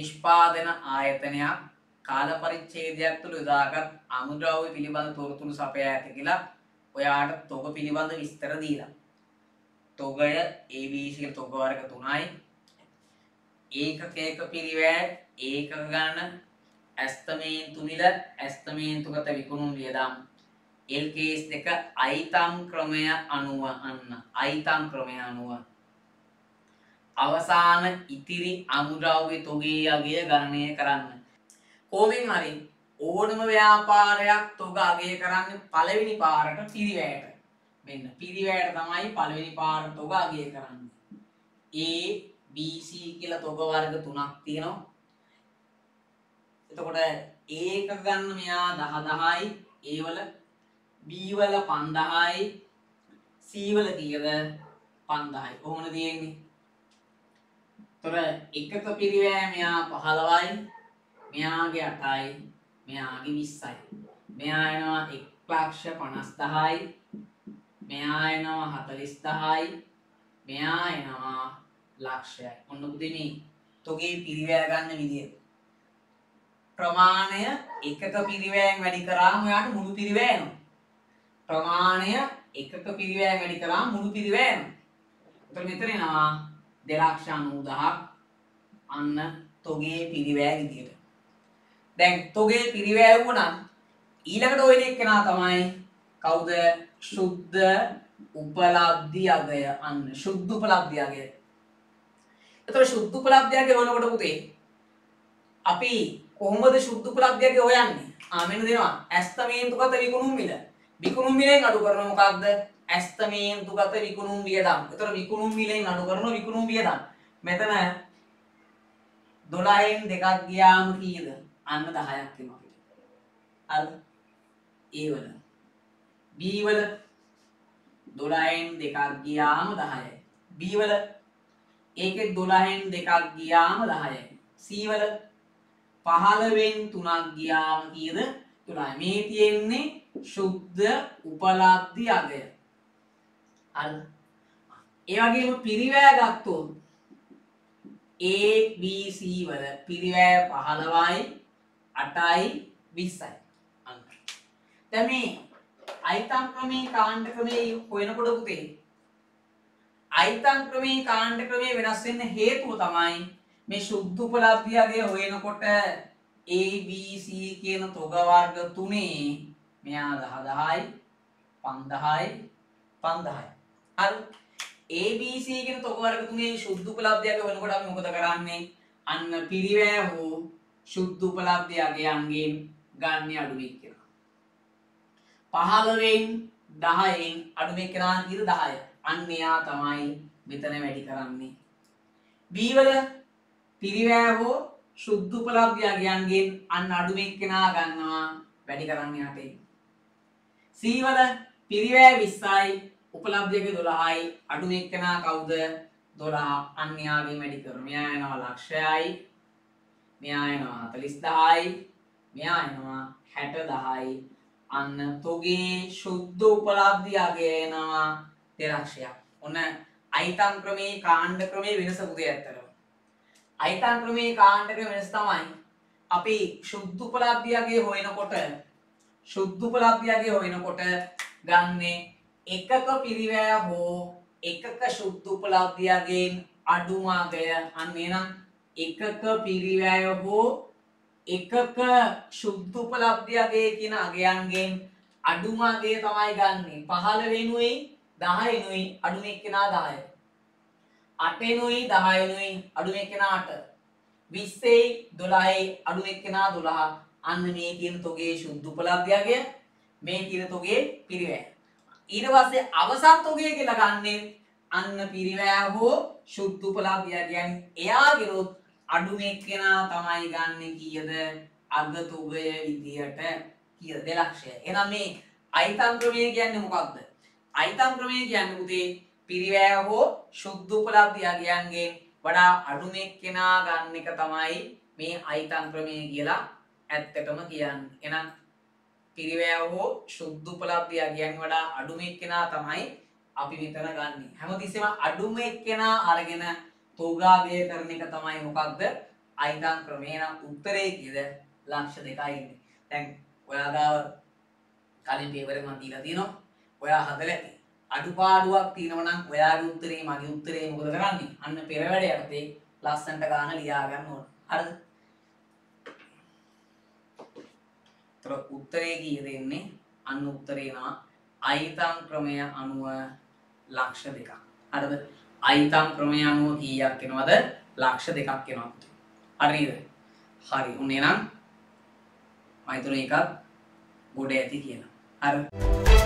නිෂ්පාදන ආයතනයක් කාල පරිච්ඡේදයක් තුළ යොදාගත් අමුද්‍රව්‍ය පිළිබඳ තොරතුරු සපයා ඇත කියලා ඔයාට තොග පිළිබඳ විස්තර දීලා. තොගය ABC කියලා තොග වර්ග තුනයි. ඒකකයක පිරිවැය ඒකක ගණන ඇස්තමේන්තු මිල ඇස්තමේන්තුගත විකුණුම් වියදම් එල්කේස් දෙක අයිතම් ක්‍රමය අනුව අන්න අයිතම් ක්‍රමය අනුව අවසාන ඉතිරි අමුද්‍රව්‍ය තොගේ අගය ගණනය කරන්න. කෝමෙන් හරි ඕනම ව්‍යාපාරයක් තොග අගය කරන්න පළවෙනි පාරට පිරිවැයට. මෙන්න පිරිවැයට තමයි පළවෙනි පාරට තොග අගය කරන්න. A BC කියලා තොග වර්ග තුනක් තියෙනවා. එතකොට ඒක ගන්න මෙයා දහ දහයි ඒවල බීවල පන්දහයි සීවල කියද? පන්දහයි. කොහොමද තියෙන්නේ? තොර එකක පිරිවෑ මෙයා පහළවයි මෙයාගේ අටයි මෙයාගේ විස්සයි. මෙයා එනවා එක් ලක්ෂ පනස් දහයි මෙයා එනවා හතලිස් දහයි මෙයා එනවා ලක්ෂයයි. ඔන්න පුදමි තොගේ පිරිවෑ ගන්න විදිිය. ප්‍රමාණය එකක පිරිවෑන් වැඩි කරාම ඔයාට මුළු පිරිවෑන ප්‍රමාණය එකක පිරිවෑ වැඩි කරා මුළු පිරිවෑන එතකොට මෙතන එනවා දෙලක්ෂ අනූදහක් අන්න තොගේ පිරිවෑ විදියට දැන් තොගේ පිරිවෑ වුණා ඊළඟට ඔය එක්කෙනා තමයි කවුද ශුද්ධ උපලබ්ධි අගය අන්න ශුද්ධ උපලබ්ධි අගය එතකොට ශුද්ධ උපලබ්ධි අගය හොයනකොට පුතේ අපි කොහොමද ශුද්ධ උපලබ්ධියක හොයන්නේ? ආ මෙන්න දෙනවා. ඇස්තමේන්තුගත විකුණුම් මිල. විකුණුම් මිලෙන් අඩු කරන මොකක්ද? ඇස්තමේන්තුගත විකුණුම් වියදම්. ඒතර විකුණුම් මිලෙන් අඩු කරන විකුණුම් වියදම්. මෙතන 12න් දෙකක් ගියාම කීයද? අන්න 10ක් එනවා අපිට. හරිද? A වල. B වල 12න් දෙකක් ගියාම 10යි. B වල ඒකේ 12න් දෙකක් ගියාම 10යි. C වල පහළවෙන් තුනක් ගියාම කියද තුනයි මේ තියෙන්නේ ශුද්ධ උපලබ්ධි අගය හරිද ඒ වගේම පිරිවැය ගත්තොත් A B C වල පිරිවැය 15යි 8යි 20යි අන්න. දැන් මේ අයිතම් ක්‍රමේ කාණ්ඩ ක්‍රමේ හොයනකොට පුතේ අයිතම් ක්‍රමේ කාණ්ඩ ක්‍රමේ වෙනස් වෙන්න හේතුව තමයි මේ ශුද්ධ උපලබ්ධියගේ හොයනකොට ABC කියන තොග වර්ග තුනේ මෙයා 10 10යි 5000යි 5000යි හරි ABC කියන තොග වර්ග තුනේ ශුද්ධ උපලබ්ධියගේ හොයනකොට අපි මොකද කරන්නේ? අන්න පිරිවැය හෝ ශුද්ධ උපලබ්ධියගේ අංගෙන් ගන්න අඩු වෙනවා 15න් 10න් අඩු වෙනවා කීයද 10 අන්න එයා තමයි මෙතන වැඩි කරන්නේ. B වල පිරිවෑ හෝ ශුද්ධ උපලබ්ධියගයන්ගෙන් අන්න අඩුවෙක් කෙනා ගන්නවා වැඩි කරන්න යටේ. සීවල පිරිවෑ විස්සයි උපලබ්ධයක දොළහයි. අඩුවෙක් කෙනා කවුද? දොලා අන්‍යයාගේ වැඩි කර මෙයා එනවා ලක්ෂයයි. මෙයා එනවා හතලිස් දහයි මෙයා එනවා හැට දහයි අන්න තොගේ ශුද්ධ උපලබ්ධියගේ එනවා දෙලක්ෂයක් ඔන්න අයිතම් ක්‍රමේ කාණ්ඩ ක්‍රමේ වෙනස පුතේ ඇත්තරම අයිතන් ක්‍රමේ කාණ්ඩක වෙනස් තමයි අපි ශුද්ධ උපලබ්ධියගේ හොයනකොට ශුද්ධ උපලබ්ධියගේ හොයනකොට ගන්නේ එකක පිරිවැය හෝ එකක ශුද්ධ උපලබ්ධියගෙන් අඩුමාගය. අන්න එනම් එකක පිරිවැය හෝ එකක ශුද්ධ උපලබ්ධියගේ කියන අගයන්ගෙන් අඩුමාගේ තමයි ගන්නේ. පහළ වෙනුයි දහයනුයි අඩුම එක්කෙනා දාය අටෙනුයි දහයනුයි අඩුම එක්කෙනා අට. විස්සෙයි දොළහයි අඩුම එක්කෙනා දොළහ. අන්න මේ තියෙන තොගේ ශුද්ධ උපලබ්ධයගය මේ තියෙන තොගේ පිරිවැය. ඊට පස්සේ අවසන් තොගේ කියලා ගන්නේ අන්න පිරිවැය හෝ ශුද්ධ උපලබ්ධය කියන්නේ එයා ගිරොත් අඩුම එක්කෙනා තමයි ගන්න කීයද? අග තොගය විදියට කීයද? දෙලක්ෂය. එහෙනම් මේ අයිතම් ක්‍රමය කියන්නේ මොකක්ද? අයිතම් ක්‍රමය කියන්නේ පුතේ පිරිවැය හෝ ශුද්ධ උපලබ්ධියගයන්ගෙන් වඩා අඩුම එක්කෙනා ගන්න එක තමයි මේ අයිතම් ක්‍රමය කියලා ඇත්තටම කියන්නේ. එහෙනම් පිරිවැය හෝ ශුද්ධ උපලබ්ධියගයන් වඩා අඩුම එක්කෙනා තමයි අපි මෙතන ගන්නෙ. හැමතිස්සෙම අඩුම එක්කෙනා අරගෙන තෝගාවය කරන එක තමයි මොකක්ද? අයිතම් ක්‍රමේ නම් උත්තරේ කීයද ලක්ෂ දෙකයි ඉන්නේ. දැන් ඔයා ගාව කලින් පේපර් එක මම දීලා තියෙනවා. ඔයා හදලා ඇති. අඩුපාඩුවක් තියෙනවා නම් ඔයාගේ උත්තරේ මගේ උත්තරේ මොකද කරන්නේ? අන්න පෙර වැඩ යටතේ ලස්සන්ට ගාන ලියා ගන්න ඕන. හරිද? තර උත්තරේ කීයද එන්නේ අන්න උත්තරේ නවා අයිතම් ක්‍රමය අනුව ලක්ෂ දෙකක්. හරිද? අයිතම් ක්‍රමය අනුව කීයක් එනවද ලක්ෂ දෙකක් එනවා හරිද? හරි. උන් එහෙනම් මම හිතුවා එකක් ගොඩ ඇති කියලා. හරි.